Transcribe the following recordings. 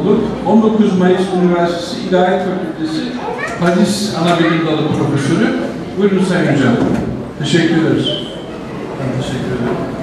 olur. 19 Mayıs Üniversitesi İlahiyat Fakültesi Hadis Anabilim Dalı Profesörü. Buyurun Sayın Hocam. Teşekkür ederiz. Ben teşekkür ederim.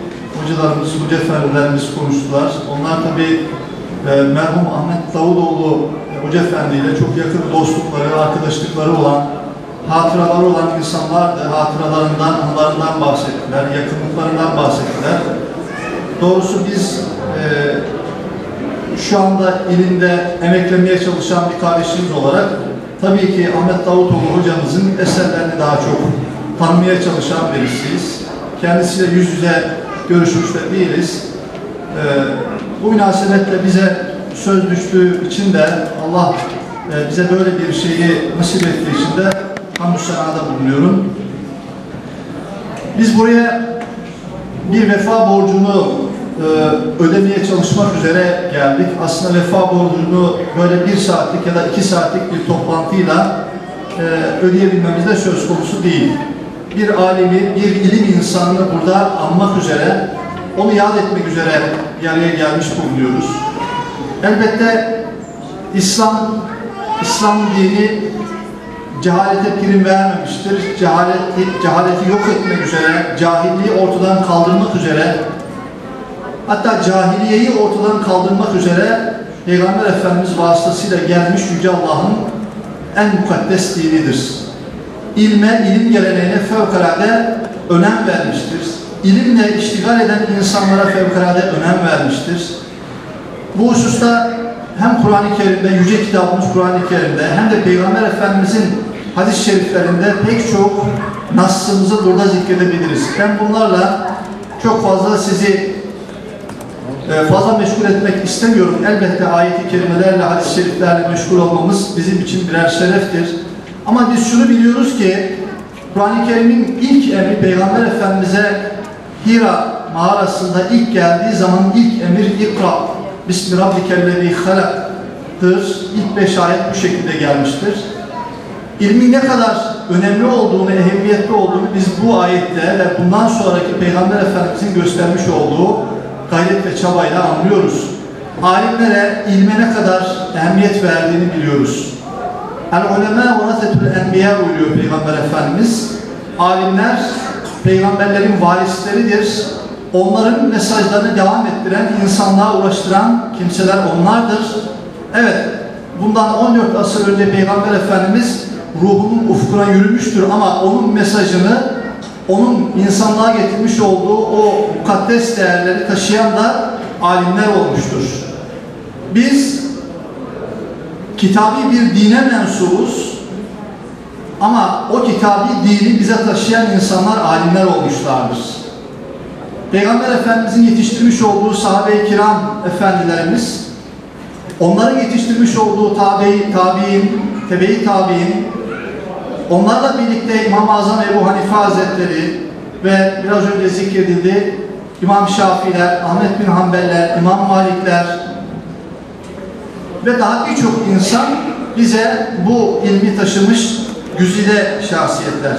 hocalarımız, hoca efendilerimiz konuştular. Onlar tabi e, merhum Ahmet Davutoğlu e, Hoca Efendi ile çok yakın dostlukları, arkadaşlıkları olan, hatıraları olan insanlardı. Hatıralarından, anılarından bahsettiler, yakınlıklarından bahsettiler. Doğrusu biz e, şu anda ilinde emeklemeye çalışan bir kardeşimiz olarak tabii ki Ahmet Davutoğlu hocamızın eserlerini daha çok tanımaya çalışan birisiyiz. Kendisiyle yüz yüze görüşmüş de değiliz. Ee, bu münasebetle bize söz düştüğü için de Allah e, bize böyle bir şeyi nasip ettiği için de hamdü senada bulunuyorum. Biz buraya bir vefa borcunu e, ödemeye çalışmak üzere geldik. Aslında vefa borcunu böyle bir saatlik ya da iki saatlik bir toplantıyla e, ödeyebilmemiz de söz konusu değil. Bir alimi, bir ilim insanını burada anmak üzere, onu yad etmek üzere bir araya gelmiş bulunuyoruz. Elbette İslam, İslam dini cehalete prim vermemiştir. Cehaleti, cehaleti yok etmek üzere, cahilliği ortadan kaldırmak üzere, hatta cahiliyeyi ortadan kaldırmak üzere Peygamber Efendimiz vasıtasıyla gelmiş Yüce Allah'ın en mukaddes dinidir. İlme, ilim geleneğine fevkalade önem vermiştir. İlimle iştigal eden insanlara fevkalade önem vermiştir. Bu hususta hem Kur'an-ı Kerim'de, Yüce Kitabımız Kur'an-ı Kerim'de hem de Peygamber Efendimizin hadis-i şeriflerinde pek çok nassımızı burada zikredebiliriz. Ben bunlarla çok fazla sizi e, fazla meşgul etmek istemiyorum. Elbette ayet-i kerimelerle, hadis-i şeriflerle meşgul olmamız bizim için birer şereftir. Ama biz şunu biliyoruz ki Kur'an-ı Kerim'in ilk emri Peygamber Efendimiz'e Hira mağarasında ilk geldiği zaman ilk emir ikra Bismi halaktır. İlk beş ayet bu şekilde gelmiştir. İlmin ne kadar önemli olduğunu, ehemmiyetli olduğunu biz bu ayette ve bundan sonraki Peygamber Efendimiz'in göstermiş olduğu gayret ve çabayla anlıyoruz. Alimlere ilme ne kadar ehemmiyet verdiğini biliyoruz. El ulema varasetül enbiya buyuruyor Peygamber Efendimiz. Alimler peygamberlerin varisleridir. Onların mesajlarını devam ettiren, insanlığa ulaştıran kimseler onlardır. Evet, bundan 14 asır önce Peygamber Efendimiz ruhunun ufkuna yürümüştür ama onun mesajını, onun insanlığa getirmiş olduğu o mukaddes değerleri taşıyan da alimler olmuştur. Biz kitabi bir dine mensubuz ama o kitabi dini bize taşıyan insanlar alimler olmuşlardır. Peygamber Efendimizin yetiştirmiş olduğu sahabe-i kiram efendilerimiz, onların yetiştirmiş olduğu tabi, tabi'in, tebe-i tabi'in, onlarla birlikte İmam-ı Azam Ebu Hanife Hazretleri ve biraz önce zikredildi İmam Şafiiler, Ahmet bin Hanbeller, İmam Malikler ve daha birçok insan bize bu ilmi taşımış güzide şahsiyetler.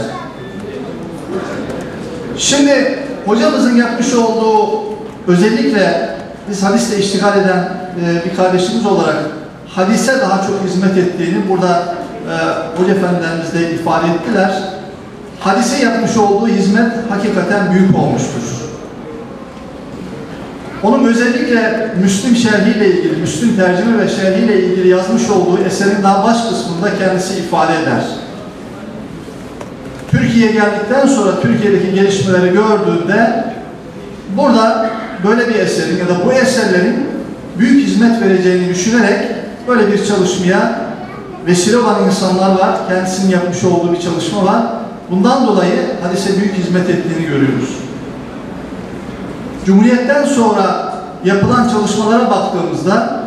Şimdi hocamızın yapmış olduğu özellikle biz hadisle iştigal eden e, bir kardeşimiz olarak hadise daha çok hizmet ettiğini burada e, hoca efendilerimiz de ifade ettiler. Hadise yapmış olduğu hizmet hakikaten büyük olmuştur. Onun özellikle Müslim şerhiyle ilgili, Müslim tercüme ve şerhiyle ilgili yazmış olduğu eserin daha baş kısmında kendisi ifade eder. Türkiye'ye geldikten sonra Türkiye'deki gelişmeleri gördüğünde burada böyle bir eserin ya da bu eserlerin büyük hizmet vereceğini düşünerek böyle bir çalışmaya vesile olan insanlar var. Kendisinin yapmış olduğu bir çalışma var. Bundan dolayı hadise büyük hizmet ettiğini görüyoruz. Cumhuriyetten sonra yapılan çalışmalara baktığımızda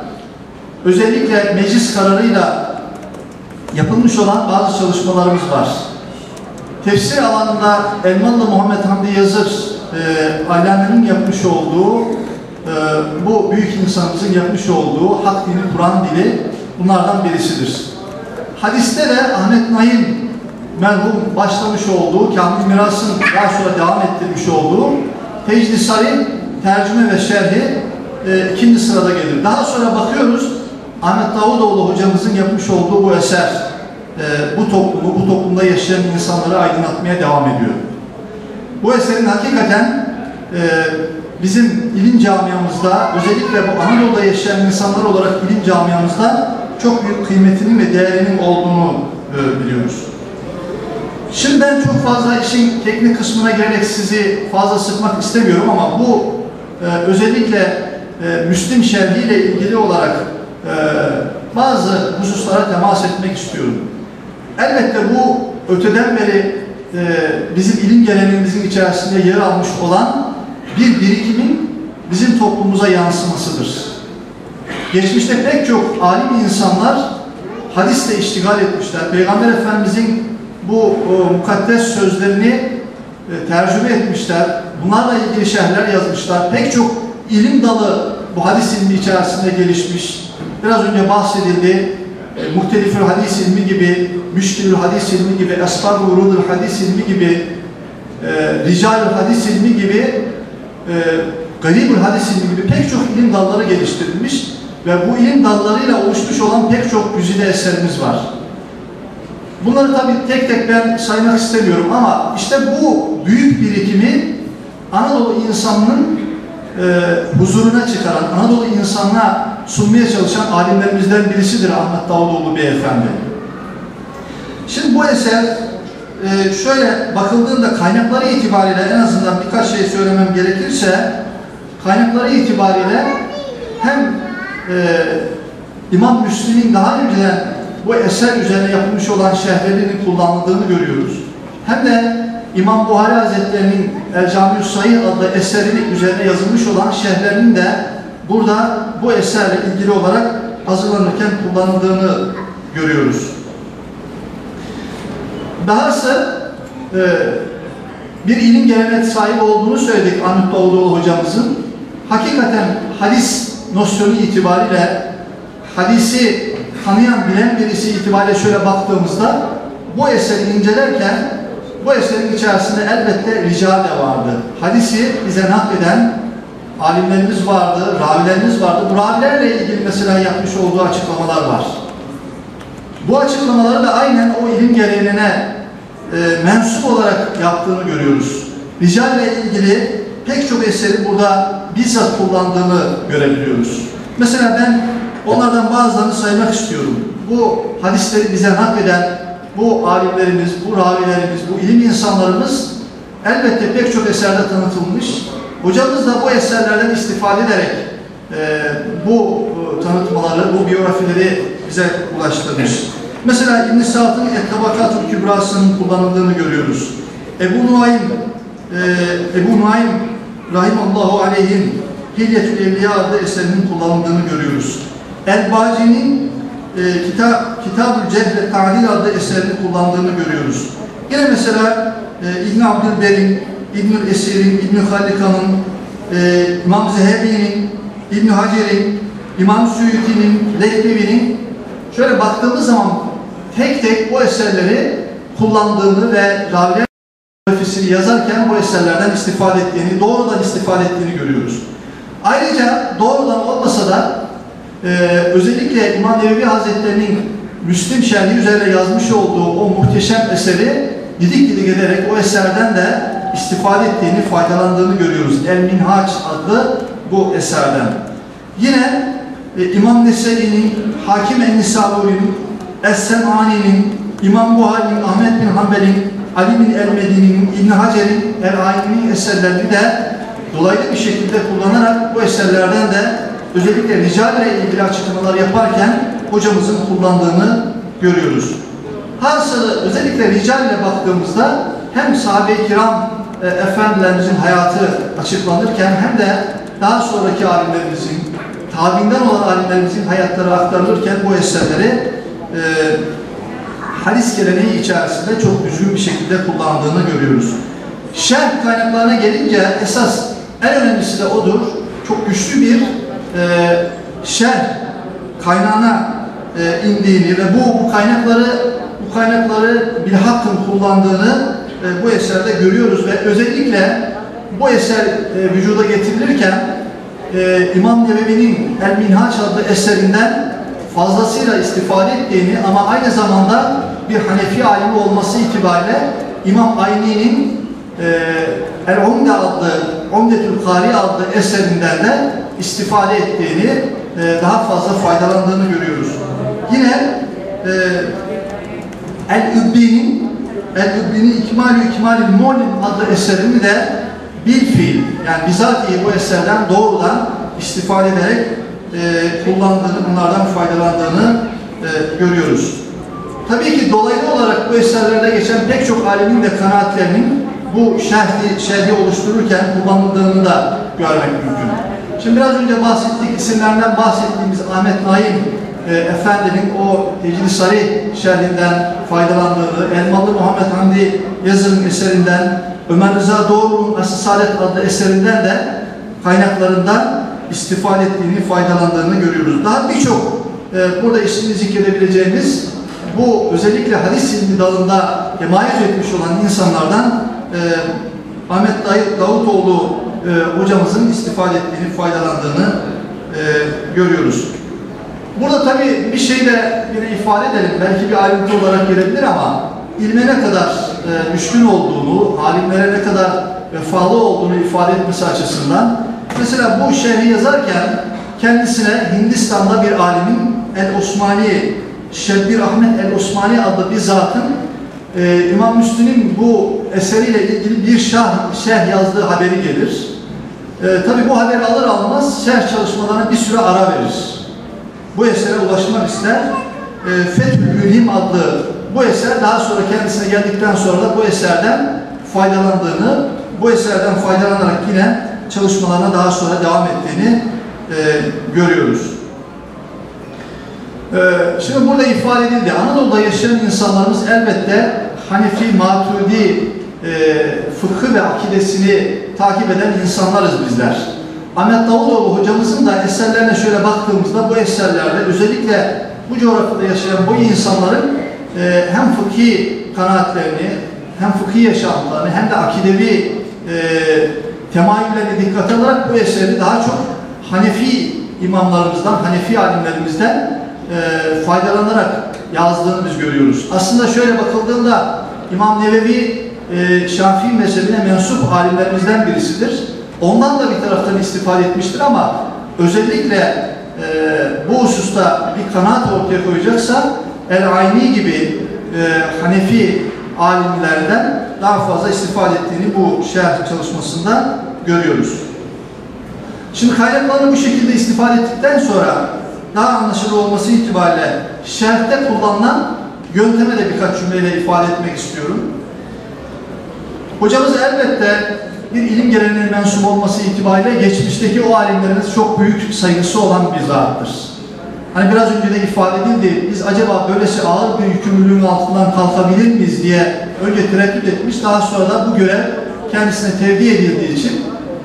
özellikle meclis kararıyla yapılmış olan bazı çalışmalarımız var. Tefsir alanında Elmalı Muhammed Hamdi Yazır e, Allame'nin yapmış olduğu e, bu büyük insanımızın yapmış olduğu hak dini Kur'an dili bunlardan birisidir. Hadiste de Ahmet Naim merhum başlamış olduğu, Kamil Miras'ın daha sonra devam ettirmiş olduğu Tecdi Sarı tercüme ve şerhi e, ikinci sırada gelir. Daha sonra bakıyoruz Ahmet Davutoğlu hocamızın yapmış olduğu bu eser e, bu toplumu, bu toplumda yaşayan insanları aydınlatmaya devam ediyor. Bu eserin hakikaten e, bizim ilim camiamızda, özellikle bu Anadolu'da yaşayan insanlar olarak ilim camiamızda çok büyük kıymetinin ve değerinin olduğunu e, biliyoruz. Şimdi ben çok fazla işin teknik kısmına girerek sizi fazla sıkmak istemiyorum ama bu e, özellikle e, Müslim şerhiyle ilgili olarak e, bazı hususlara temas etmek istiyorum. Elbette bu öteden beri e, bizim ilim geleneğimizin içerisinde yer almış olan bir birikimin bizim toplumumuza yansımasıdır. Geçmişte pek çok alim insanlar hadisle iştigal etmişler. Peygamber Efendimizin bu o, mukaddes sözlerini e, tercüme etmişler. Bunlarla ilgili şerhler yazmışlar. Pek çok ilim dalı bu hadis ilmi içerisinde gelişmiş. Biraz önce bahsedildi. E, muhtelifül hadis ilmi gibi, müşkilül hadis ilmi gibi, esbab urudul hadis ilmi gibi, e, ricalül hadis ilmi gibi, e, garibül hadis ilmi gibi pek çok ilim dalları geliştirilmiş ve bu ilim dallarıyla oluşmuş olan pek çok güzide eserimiz var. Bunları tabii tek tek ben saymak istemiyorum ama işte bu büyük birikimi Anadolu insanının e, huzuruna çıkaran, Anadolu insanına sunmaya çalışan alimlerimizden birisidir Ahmet Davutoğlu Beyefendi. Şimdi bu eser e, şöyle bakıldığında kaynakları itibariyle en azından birkaç şey söylemem gerekirse kaynakları itibariyle hem e, İmam Müslim'in daha önceden bu eser üzerine yapılmış olan şerhlerinin kullanıldığını görüyoruz. Hem de İmam Buhari Hazretleri'nin El Camiü Sayı adlı eserinin üzerine yazılmış olan şerhlerinin de burada bu eserle ilgili olarak hazırlanırken kullanıldığını görüyoruz. Dahası e, bir ilim gelenek sahibi olduğunu söyledik Ahmet Davutoğlu hocamızın. Hakikaten hadis nosyonu itibariyle hadisi tanıyan, bilen birisi itibariyle şöyle baktığımızda bu eseri incelerken bu eserin içerisinde elbette rica de vardı. Hadisi bize nakleden alimlerimiz vardı, ravilerimiz vardı. Bu ravilerle ilgili mesela yapmış olduğu açıklamalar var. Bu açıklamaları da aynen o ilim geleneğine e, mensup olarak yaptığını görüyoruz. Rica ile ilgili pek çok eseri burada bizzat kullandığını görebiliyoruz. Mesela ben onlardan bazılarını saymak istiyorum. Bu hadisleri bize nakleden bu alimlerimiz, bu ravilerimiz, bu ilim insanlarımız elbette pek çok eserde tanıtılmış. Hocamız da bu eserlerden istifade ederek e, bu e, tanıtmaları, bu biyografileri bize ulaştırmış. Mesela İbn-i Sa'd'ın Et-Tabakatul Kübrası'nın kullanıldığını görüyoruz. Ebu Nuaym, e, Ebu Nuaym Rahimallahu Aleyh'in Hilyetül Evliya adlı eserinin kullanıldığını görüyoruz. El-Baci'nin e, Kitab, Kitab-ül Cehle Ta'dil adlı eserini kullandığını görüyoruz. Yine mesela e, İbn Abdülber'in, İbnül Esir'in, İbn Halika'nın, e, İmam Zehebi'nin, İbn Hacer'in, İmam Suyuti'nin, Lehbi'nin şöyle baktığımız zaman tek tek bu eserleri kullandığını ve raviler biyografisini yazarken bu eserlerden istifade ettiğini, doğrudan istifade ettiğini görüyoruz. Ayrıca doğrudan olmasa da e, özellikle İmam Nevevi Hazretleri'nin Müslim şerhi üzerine yazmış olduğu o muhteşem eseri didik didik ederek o eserden de istifade ettiğini, faydalandığını görüyoruz. El Minhaç adlı bu eserden. Yine e, İmam Nesevi'nin, Hakim En-Nisaburi'nin, Es-Sem'ani'nin, İmam Buhari'nin, Ahmet bin Hanbel'in, Ali bin El-Medini'nin, İbn Hacer'in, El-Ayni'nin eserlerini de dolaylı bir şekilde kullanarak bu eserlerden de özellikle rical ile ilgili açıklamalar yaparken hocamızın kullandığını görüyoruz. Hasılı özellikle rical ile baktığımızda hem sahabe-i kiram e, efendilerimizin hayatı açıklanırken hem de daha sonraki alimlerimizin, tabiinden olan alimlerimizin hayatları aktarılırken bu eserleri e, hadis geleneği içerisinde çok düzgün bir şekilde kullandığını görüyoruz. Şerh kaynaklarına gelince esas en önemlisi de odur. Çok güçlü bir e, şerh kaynağına e, indiğini ve bu, bu kaynakları bu kaynakları bilhakkın kullandığını e, bu eserde görüyoruz ve özellikle bu eser e, vücuda getirilirken e, İmam Nevevi'nin El Minhaç adlı eserinden fazlasıyla istifade ettiğini ama aynı zamanda bir Hanefi alimi olması itibariyle İmam Ayni'nin e, El Umde adlı Umdetül Kari adlı eserinden de istifade ettiğini e, daha fazla faydalandığını görüyoruz. Yine e, El-Übbi'nin El-Übbi'nin İkmal-ü İkmal-ü Mu'lim adlı eserini de bil fiil yani bizatihi bu eserden doğrudan istifade ederek e, kullandığını, bunlardan faydalandığını e, görüyoruz. Tabii ki dolaylı olarak bu eserlerde geçen pek çok alimin de kanaatlerinin bu şerhi, şerhi oluştururken kullanıldığını da görmek mümkün. Şimdi biraz önce bahsettik, isimlerinden bahsettiğimiz Ahmet Naim e, Efendi'nin o Teclisari şerhinden faydalandığını, Elmalı Muhammed Hamdi Yazır'ın eserinden, Ömer Rıza Doğru'nun Asıl adlı eserinden de kaynaklarından istifade ettiğini, faydalandığını görüyoruz. Daha birçok e, burada ismini zikredebileceğimiz bu özellikle hadis ilmi dalında temayüz etmiş olan insanlardan e, Ahmet Davutoğlu e, hocamızın istifade ettiğini, faydalandığını e, görüyoruz. Burada tabii bir şey de yine ifade edelim. Belki bir ayrıntı olarak gelebilir ama ilme ne kadar e, düşkün olduğunu, alimlere ne kadar vefalı olduğunu ifade etmesi açısından mesela bu şerhi yazarken kendisine Hindistan'da bir alimin El-Osmani, Şebbir Ahmet El-Osmani adlı bir zatın e, İmam Müslim'in bu eseriyle ilgili bir şah, şerh yazdığı haberi gelir. E, Tabi bu haberi alır almaz şerh çalışmalarına bir süre ara verir. Bu esere ulaşmak ister. E, Fethül Mülhim adlı bu eser daha sonra kendisine geldikten sonra da bu eserden faydalandığını, bu eserden faydalanarak yine çalışmalarına daha sonra devam ettiğini e, görüyoruz. E, şimdi burada ifade edildi. Anadolu'da yaşayan insanlarımız elbette Hanefi, Maturidi e, fıkhı ve akidesini takip eden insanlarız bizler. Ahmet Davutoğlu hocamızın da eserlerine şöyle baktığımızda bu eserlerde özellikle bu coğrafyada yaşayan bu insanların e, hem fıkhi kanaatlerini hem fıkhi yaşantılarını hem de akidevi e, temayüllerini dikkate alarak bu eseri daha çok Hanefi imamlarımızdan, Hanefi alimlerimizden e, faydalanarak yazdığını biz görüyoruz. Aslında şöyle bakıldığında İmam Nevevi e, Şafii mezhebine mensup alimlerimizden birisidir. Ondan da bir taraftan istifade etmiştir ama özellikle e, bu hususta bir kanaat ortaya koyacaksa El-Ayni gibi e, Hanefi alimlerden daha fazla istifade ettiğini bu şerh çalışmasında görüyoruz. Şimdi kaynaklarını bu şekilde istifade ettikten sonra daha anlaşılır olması itibariyle şerhte kullanılan yönteme de birkaç cümleyle ifade etmek istiyorum. Hocamız elbette bir ilim geleneğine mensup olması itibariyle geçmişteki o alimlerimiz çok büyük sayısı olan bir zattır. Hani biraz önce de ifade edildi, biz acaba böylesi ağır bir yükümlülüğün altından kalkabilir miyiz diye önce tereddüt etmiş, daha sonra da bu görev kendisine tevdi edildiği için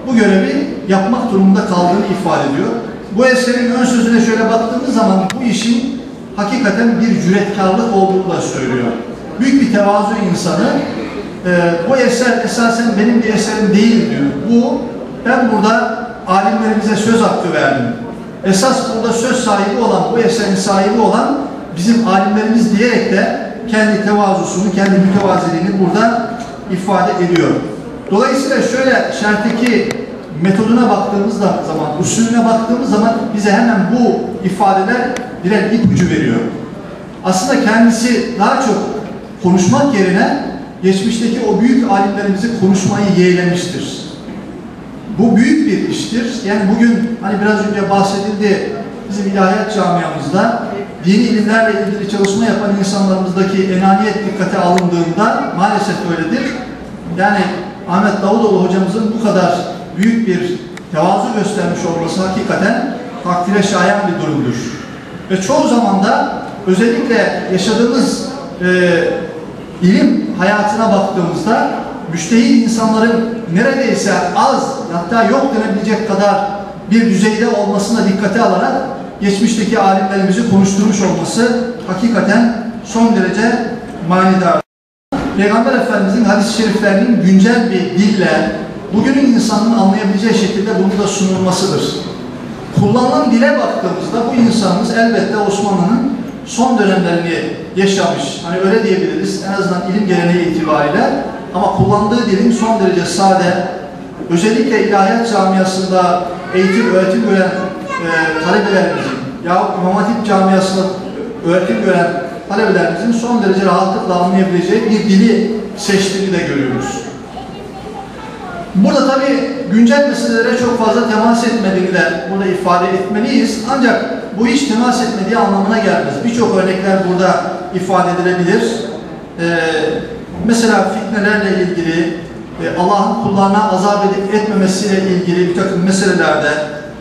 bu görevi yapmak durumunda kaldığını ifade ediyor. Bu eserin ön sözüne şöyle baktığımız zaman bu işin hakikaten bir cüretkarlık olduğunu da söylüyor. Büyük bir tevazu insanı, e, bu eser esasen benim bir eserim değil diyor. Bu, ben burada alimlerimize söz hakkı verdim. Esas burada söz sahibi olan, bu eserin sahibi olan bizim alimlerimiz diyerek de kendi tevazusunu, kendi mütevaziliğini burada ifade ediyor. Dolayısıyla şöyle şerhteki metoduna baktığımız zaman, usulüne baktığımız zaman bize hemen bu ifadeler birer ipucu veriyor. Aslında kendisi daha çok konuşmak yerine geçmişteki o büyük alimlerimizi konuşmayı yeğlemiştir. Bu büyük bir iştir. Yani bugün hani biraz önce bahsedildi bizim ilahiyat camiamızda dini ilimlerle ilgili çalışma yapan insanlarımızdaki enaniyet dikkate alındığında maalesef öyledir. Yani Ahmet Davutoğlu hocamızın bu kadar büyük bir tevazu göstermiş olması hakikaten takdire şayan bir durumdur. Ve çoğu zaman da özellikle yaşadığımız e, ilim hayatına baktığımızda müştehit insanların neredeyse az hatta yok denebilecek kadar bir düzeyde olmasına dikkate alarak geçmişteki alimlerimizi konuşturmuş olması hakikaten son derece manidar. Peygamber Efendimizin hadis-i şeriflerinin güncel bir dille bugünün insanın anlayabileceği şekilde bunu da sunulmasıdır. Kullanılan dile baktığımızda bu insanımız elbette Osmanlı'nın son dönemlerini yaşamış. Hani öyle diyebiliriz en azından ilim geleneği itibariyle. Ama kullandığı dilin son derece sade, özellikle ilahiyat camiasında eğitim, öğretim gören e, talebelerimizin yahut İmam camiasında öğretim gören talebelerimizin son derece rahatlıkla anlayabileceği bir dili seçtiğini de görüyoruz. Burada tabii güncel meselelere çok fazla temas etmediğini de burada ifade etmeliyiz. Ancak bu iş temas etmediği anlamına gelmez. Birçok örnekler burada ifade edilebilir. Ee, mesela fitnelerle ilgili, e, Allah'ın kullarına azap edip etmemesiyle ilgili bir takım meselelerde,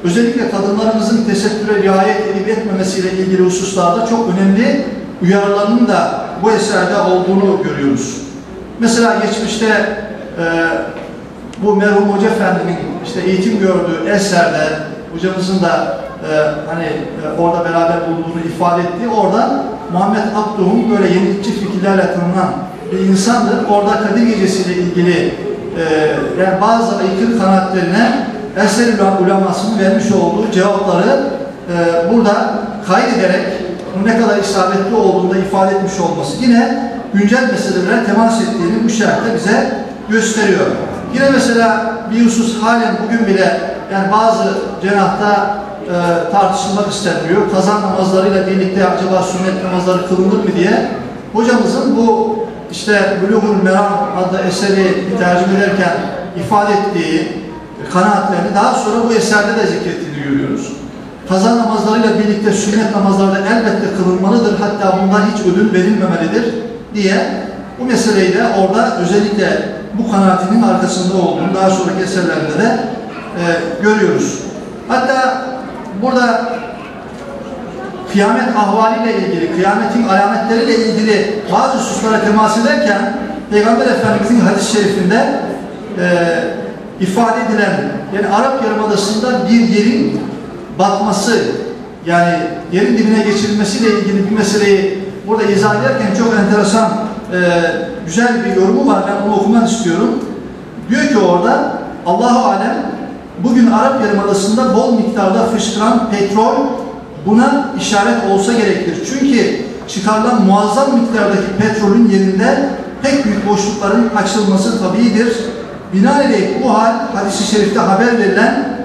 özellikle kadınlarımızın tesettüre riayet edip etmemesiyle ilgili hususlarda çok önemli uyarılarının da bu eserde olduğunu görüyoruz. Mesela geçmişte e, bu merhum Hoca Efendi'nin işte eğitim gördüğü eserde hocamızın da e, hani e, orada beraber bulunduğunu ifade ettiği orada Muhammed Abduh'un böyle yenilikçi fikirlerle tanınan bir insandır. Orada Kadir Gecesi ile ilgili e, yani bazı aykırı kanaatlerine eser ulemasının vermiş olduğu cevapları e, burada kaydederek ne kadar isabetli olduğunu da ifade etmiş olması yine güncel meselelere temas ettiğini bu şerhte bize gösteriyor. Yine mesela bir husus halen bugün bile yani bazı cenahta e, tartışılmak istenmiyor. Kazan namazlarıyla birlikte acaba sünnet namazları kılınır mı diye hocamızın bu işte Bulughul Meram adlı eseri tercüme ederken ifade ettiği kanaatlerini daha sonra bu eserde de zikrettiğini görüyoruz. Kaza namazlarıyla birlikte sünnet namazları da elbette kılınmalıdır. Hatta bundan hiç ödül verilmemelidir diye bu meseleyi de orada özellikle bu kanaatinin arkasında olduğunu daha sonraki eserlerinde de e, görüyoruz. Hatta burada kıyamet ahvaliyle ilgili, kıyametin alametleriyle ilgili bazı hususlara temas ederken Peygamber Efendimizin hadis-i şerifinde e, ifade edilen yani Arap Yarımadası'nda bir yerin batması yani yerin dibine geçirilmesiyle ilgili bir meseleyi burada izah ederken çok enteresan e, güzel bir yorumu var. Ben onu okumak istiyorum. Diyor ki orada Allahu alem bugün Arap Yarımadası'nda bol miktarda fışkıran petrol buna işaret olsa gerektir. Çünkü çıkarılan muazzam miktardaki petrolün yerinde pek büyük boşlukların açılması tabiidir. Binaenaleyh bu hal hadis-i şerifte haber verilen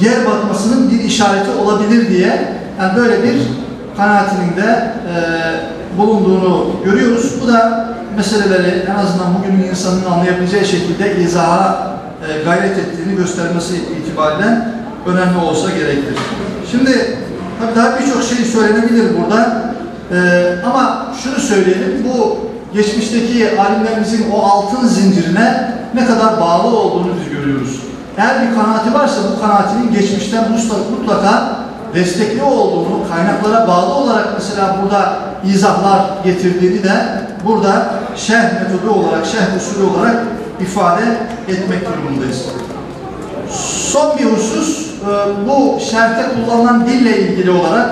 yer batmasının bir işareti olabilir diye yani böyle bir kanaatinin de e, bulunduğunu görüyoruz. Bu da meseleleri en azından bugünün insanın anlayabileceği şekilde izaha e, gayret ettiğini göstermesi itibariyle önemli olsa gerektir. Şimdi tabii daha birçok şey söylenebilir burada. E, ama şunu söyleyelim, bu geçmişteki alimlerimizin o altın zincirine ne kadar bağlı olduğunu biz görüyoruz. Eğer bir kanaati varsa bu kanaatinin geçmişten mutlaka destekli olduğunu, kaynaklara bağlı olarak mesela burada izahlar getirdiğini de burada şerh metodu olarak, şerh usulü olarak ifade etmek durumundayız. Son bir husus, e, bu şerhte kullanılan dille ilgili olarak,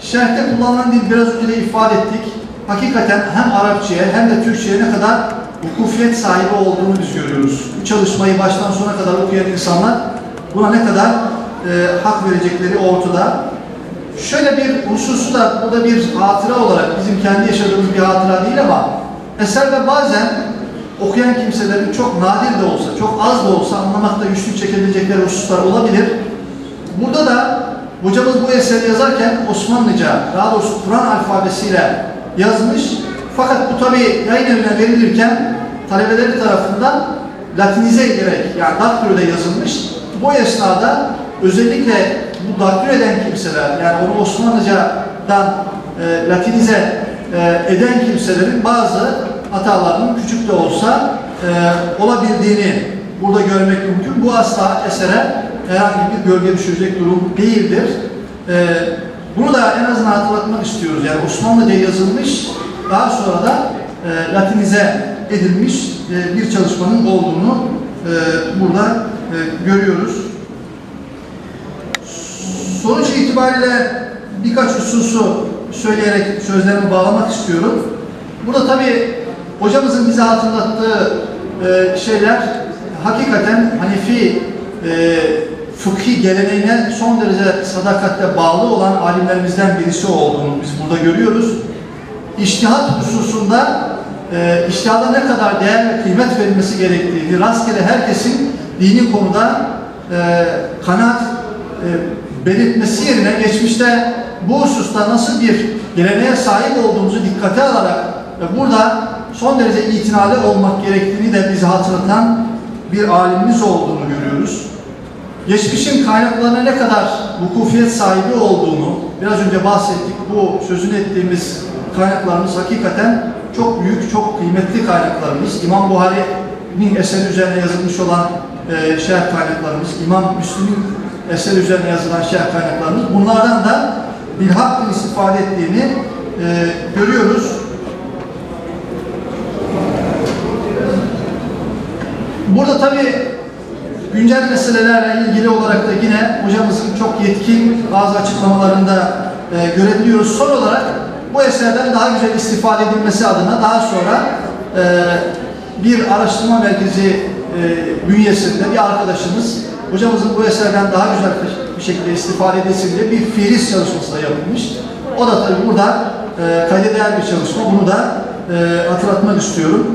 şerhte kullanılan dil biraz önce de ifade ettik. Hakikaten hem Arapçaya hem de Türkçe'ye ne kadar hukufiyet sahibi olduğunu biz görüyoruz. Bu çalışmayı baştan sona kadar okuyan insanlar buna ne kadar e, hak verecekleri ortada. Şöyle bir hususu da bu da bir hatıra olarak bizim kendi yaşadığımız bir hatıra değil ama eserde bazen okuyan kimselerin çok nadir de olsa, çok az da olsa anlamakta güçlük çekebilecekleri hususlar olabilir. Burada da hocamız bu eseri yazarken Osmanlıca, daha doğrusu Kur'an alfabesiyle yazmış. Fakat bu tabi yayın evine verilirken talebeleri tarafından latinize ederek yani daktiloda yazılmış. Bu esnada özellikle bu daktilo eden kimseler yani onu Osmanlıcadan e, latinize e, eden kimselerin bazı hatalarının küçük de olsa e, olabildiğini burada görmek mümkün. Bu asla esere herhangi bir gölge düşürecek durum değildir. E, bunu da en azından hatırlatmak istiyoruz. Yani Osmanlıca yazılmış, daha sonra da e, Latinize edilmiş e, bir çalışmanın olduğunu e, burada e, görüyoruz. Sonuç itibariyle birkaç hususu söyleyerek sözlerimi bağlamak istiyorum. Burada tabii hocamızın bize hatırlattığı e, şeyler hakikaten Hanefi e, fıkhi geleneğine son derece sadakatle bağlı olan alimlerimizden birisi olduğunu biz burada görüyoruz. İçtihat hususunda e, içtihada ne kadar değer ve kıymet verilmesi gerektiğini, rastgele herkesin dini konuda e, kanaat e, belirtmesi yerine geçmişte bu hususta nasıl bir geleneğe sahip olduğumuzu dikkate alarak ve burada son derece itinalı olmak gerektiğini de bize hatırlatan bir alimimiz olduğunu görüyoruz. Geçmişin kaynaklarına ne kadar vukufiyet sahibi olduğunu biraz önce bahsettik. Bu sözünü ettiğimiz kaynaklarımız hakikaten çok büyük, çok kıymetli kaynaklarımız. İmam Buhari'nin eseri üzerine yazılmış olan e, şerh kaynaklarımız, İmam Müslim'in eseri üzerine yazılan şerh kaynaklarımız. Bunlardan da bilhak istifade ettiğini e, görüyoruz. Burada tabii güncel meselelerle ilgili olarak da yine hocamızın çok yetkin bazı açıklamalarında e, görebiliyoruz. Son olarak bu eserden daha güzel istifade edilmesi adına daha sonra e, bir araştırma merkezi e, bünyesinde bir arkadaşımız hocamızın bu eserden daha güzel bir şekilde istifade edilsin diye bir fihris çalışması da yapılmış. O da tabii burada e, kayda değer bir çalışma. Bunu da e, hatırlatmak istiyorum.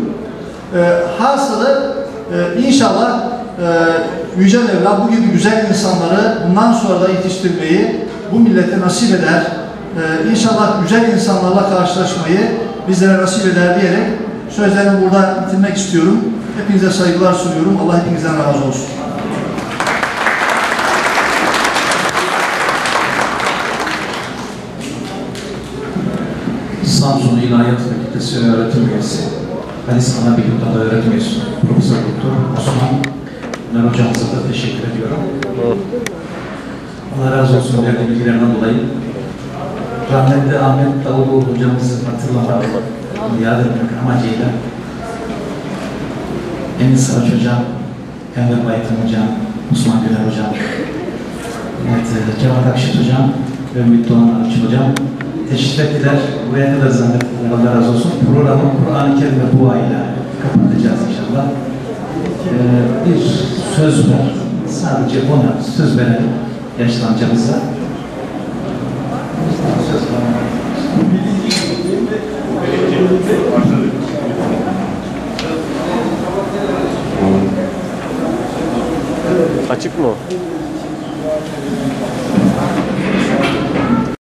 E, hasılı e, inşallah e, Yüce Mevla bu gibi güzel insanları bundan sonra da yetiştirmeyi bu millete nasip eder. Ee, inşallah güzel insanlarla karşılaşmayı bizlere nasip eder diyerek sözlerimi burada bitirmek istiyorum. Hepinize saygılar sunuyorum. Allah hepinizden razı olsun. Samsun İlahiyat Fakültesi öğretim üyesi, Hadis Ana Bilim Dalı öğretim üyesi Profesör Doktor Osman Öner hocamıza da teşekkür ediyorum. Allah razı olsun verdiği bilgilerinden dolayı. Rahmetli Ahmet Davutoğlu hocamızı hatırlamak, yad etmek amacıyla Emin Saraç hocam, Enver Baytın hocam, Osman Güler hocam, evet, Cevat Akşit hocam ve Ümit Doğan Arıç hocam teşrif ettiler. Buraya kadar zahmet. Allah razı olsun. Programı Kur'an-ı Kerim ve duayla kapatacağız inşallah. Ee, bir söz ver. Sadece ona söz verelim yaşlı amcamıza. Söz verelim. Açık mı?